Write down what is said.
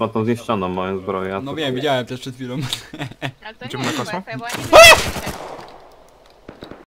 Ma tą zniszczoną moją zbroję. a No to- wiem, widziałem też przed chwilą. Ale to Idziemy nie na jest kosmo? Wi-Fi, bo oni